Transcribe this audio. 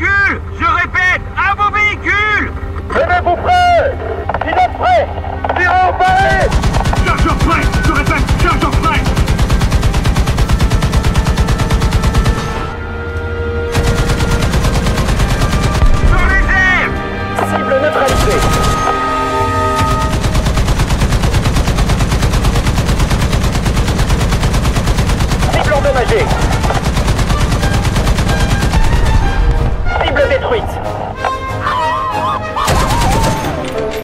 véhicules Je répète, à vos véhicules. Tenez-vous prêts Pilote prêt Tireur paré Chargeur prêt Je répète, chargeur prêt. Sur les Cible neutralisée Cible endommagée Wait.